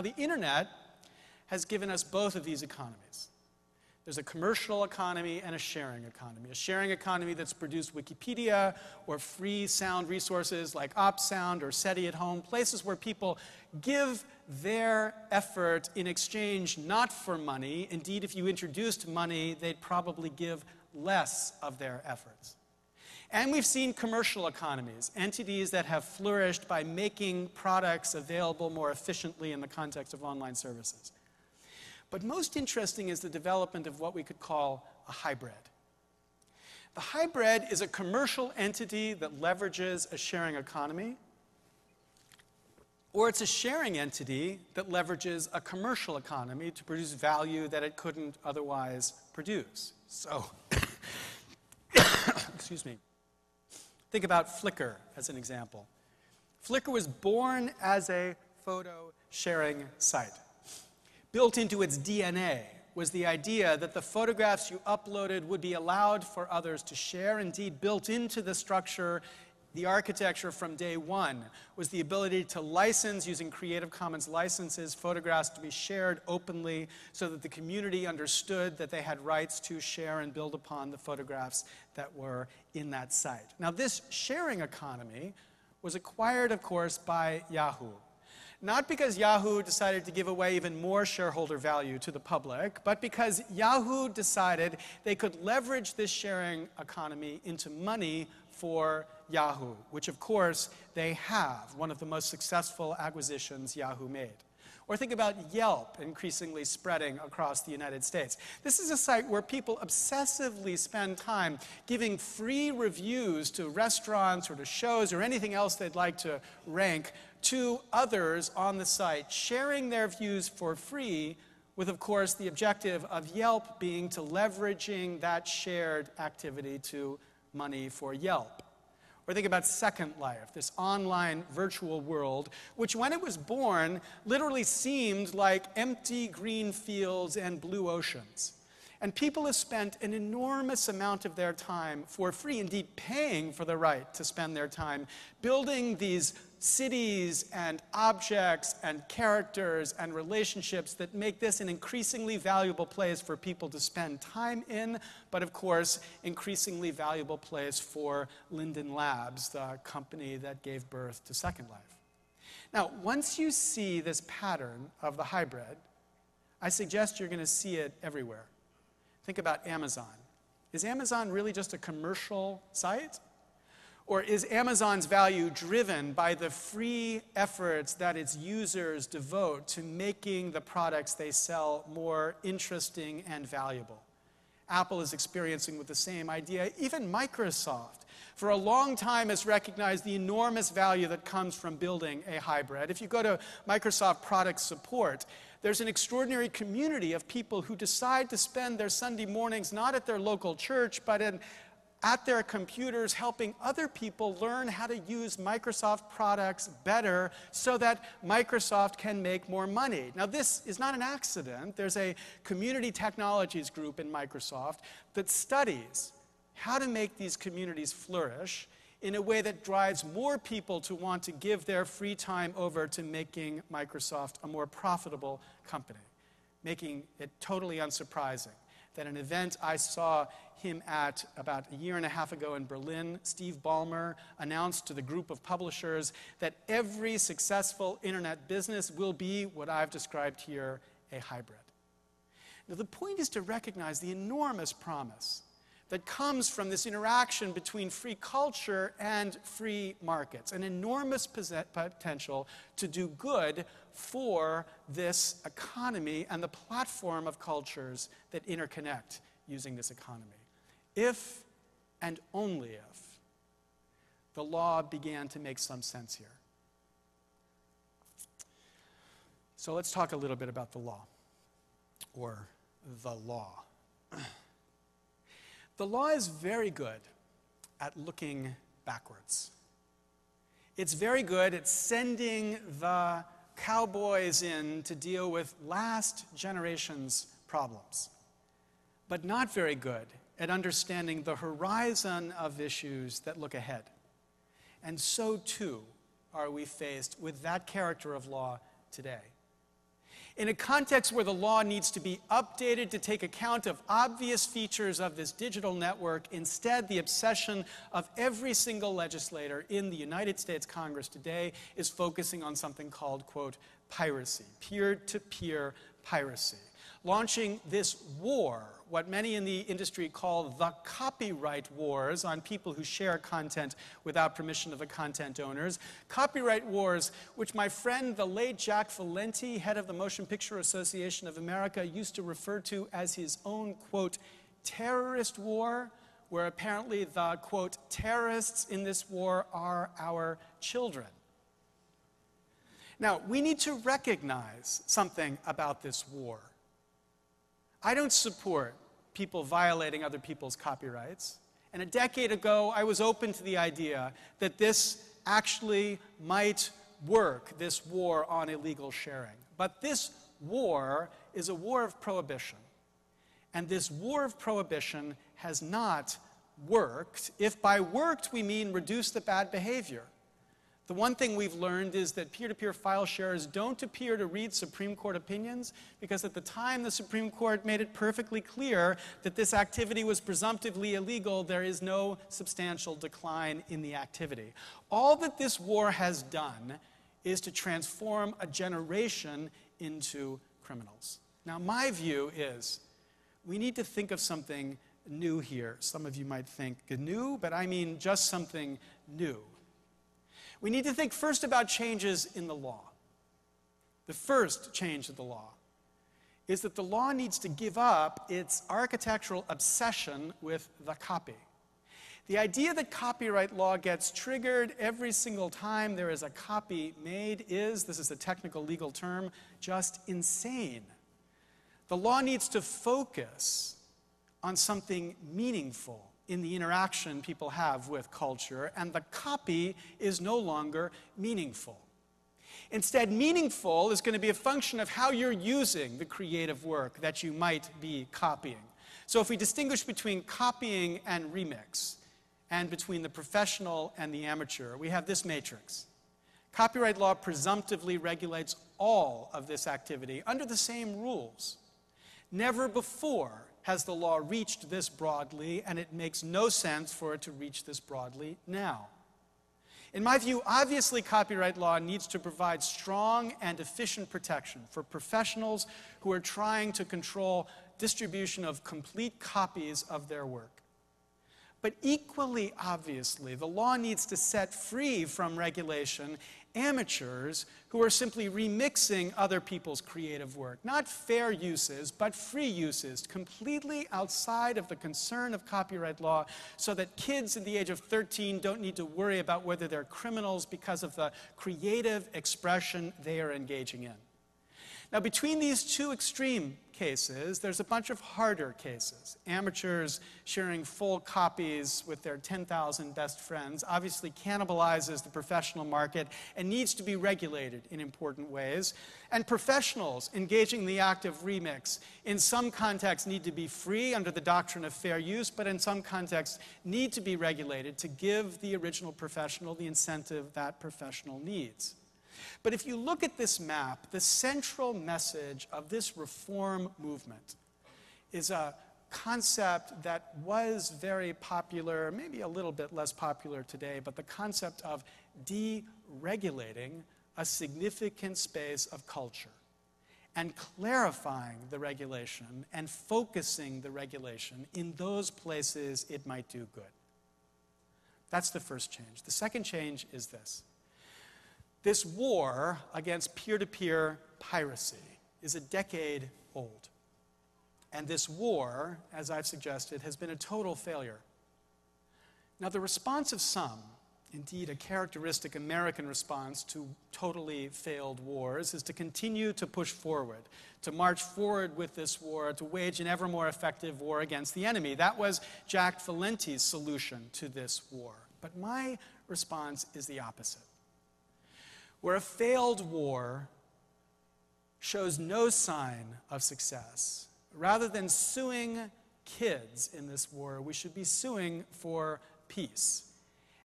Now, the internet has given us both of these economies. There's a commercial economy and a sharing economy. A sharing economy that's produced Wikipedia or free sound resources like OpSound or SETI at Home, places where people give their effort in exchange not for money. Indeed, if you introduced money, they'd probably give less of their efforts. And we've seen commercial economies, entities that have flourished by making products available more efficiently in the context of online services. But most interesting is the development of what we could call a hybrid. The hybrid is a commercial entity that leverages a sharing economy, or it's a sharing entity that leverages a commercial economy to produce value that it couldn't otherwise produce. So, excuse me. Think about Flickr as an example. Flickr was born as a photo sharing site. Built into its DNA was the idea that the photographs you uploaded would be allowed for others to share. Indeed, built into the structure, the architecture from day one was the ability to license using Creative Commons licenses photographs to be shared openly so that the community understood that they had rights to share and build upon the photographs that were in that site. Now, this sharing economy was acquired, of course, by Yahoo. Not because Yahoo decided to give away even more shareholder value to the public, but because Yahoo decided they could leverage this sharing economy into money for Yahoo, which of course they have, one of the most successful acquisitions Yahoo made. Or think about Yelp increasingly spreading across the United States. This is a site where people obsessively spend time giving free reviews to restaurants or to shows or anything else they'd like to rank to others on the site, sharing their views for free, with, of course, the objective of Yelp being to leveraging that shared activity to money for Yelp. Or think about Second Life, this online virtual world, which when it was born literally seemed like empty green fields and blue oceans. And people have spent an enormous amount of their time for free, indeed paying for the right to spend their time, building these cities and objects and characters and relationships that make this an increasingly valuable place for people to spend time in, but of course, increasingly valuable place for Linden Labs, the company that gave birth to Second Life. Now, once you see this pattern of the hybrid, I suggest you're going to see it everywhere. Think about Amazon. Is Amazon really just a commercial site? Or is Amazon's value driven by the free efforts that its users devote to making the products they sell more interesting and valuable? Apple is experiencing with the same idea. Even Microsoft, for a long time, has recognized the enormous value that comes from building a hybrid. If you go to Microsoft product support, there's an extraordinary community of people who decide to spend their Sunday mornings not at their local church, but in at their computers helping other people learn how to use Microsoft products better so that Microsoft can make more money. Now, this is not an accident. There's a community technologies group in Microsoft that studies how to make these communities flourish in a way that drives more people to want to give their free time over to making Microsoft a more profitable company, making it totally unsurprising that an event I saw him at about a year and a half ago in Berlin, Steve Ballmer announced to the group of publishers that every successful internet business will be what I've described here a hybrid. Now, the point is to recognize the enormous promise that comes from this interaction between free culture and free markets, an enormous potential to do good for this economy and the platform of cultures that interconnect using this economy if and only if the law began to make some sense here. So let's talk a little bit about the law, or the law. the law is very good at looking backwards. It's very good at sending the cowboys in to deal with last generation's problems, but not very good at understanding the horizon of issues that look ahead. And so too are we faced with that character of law today. In a context where the law needs to be updated to take account of obvious features of this digital network, instead, the obsession of every single legislator in the United States Congress today is focusing on something called, quote, piracy, peer to peer piracy launching this war, what many in the industry call the copyright wars on people who share content without permission of the content owners. Copyright wars, which my friend, the late Jack Valenti, head of the Motion Picture Association of America, used to refer to as his own, quote, terrorist war, where apparently the, quote, terrorists in this war are our children. Now, we need to recognize something about this war. I don't support people violating other people's copyrights. And a decade ago, I was open to the idea that this actually might work, this war on illegal sharing. But this war is a war of prohibition. And this war of prohibition has not worked. If by worked we mean reduce the bad behavior, the one thing we've learned is that peer to peer file sharers don't appear to read Supreme Court opinions because at the time the Supreme Court made it perfectly clear that this activity was presumptively illegal, there is no substantial decline in the activity. All that this war has done is to transform a generation into criminals. Now, my view is we need to think of something new here. Some of you might think new, but I mean just something new. We need to think first about changes in the law. The first change of the law is that the law needs to give up its architectural obsession with the copy. The idea that copyright law gets triggered every single time there is a copy made is, this is a technical legal term, just insane. The law needs to focus on something meaningful in the interaction people have with culture, and the copy is no longer meaningful. Instead, meaningful is going to be a function of how you're using the creative work that you might be copying. So, if we distinguish between copying and remix, and between the professional and the amateur, we have this matrix. Copyright law presumptively regulates all of this activity under the same rules. Never before has the law reached this broadly, and it makes no sense for it to reach this broadly now. In my view, obviously, copyright law needs to provide strong and efficient protection for professionals who are trying to control distribution of complete copies of their work. But equally obviously, the law needs to set free from regulation amateurs who are simply remixing other people's creative work. Not fair uses, but free uses, completely outside of the concern of copyright law, so that kids at the age of 13 don't need to worry about whether they're criminals because of the creative expression they are engaging in. Now, between these two extreme cases, there's a bunch of harder cases. Amateurs sharing full copies with their 10,000 best friends obviously cannibalizes the professional market and needs to be regulated in important ways. And professionals engaging the act of remix, in some contexts, need to be free under the doctrine of fair use, but in some contexts, need to be regulated to give the original professional the incentive that professional needs. But if you look at this map, the central message of this reform movement is a concept that was very popular, maybe a little bit less popular today, but the concept of deregulating a significant space of culture and clarifying the regulation and focusing the regulation in those places it might do good. That's the first change. The second change is this this war against peer to peer piracy is a decade old. And this war, as I've suggested, has been a total failure. Now, the response of some, indeed a characteristic American response to totally failed wars, is to continue to push forward, to march forward with this war, to wage an ever more effective war against the enemy. That was Jack Valenti's solution to this war. But my response is the opposite where a failed war shows no sign of success. Rather than suing kids in this war, we should be suing for peace.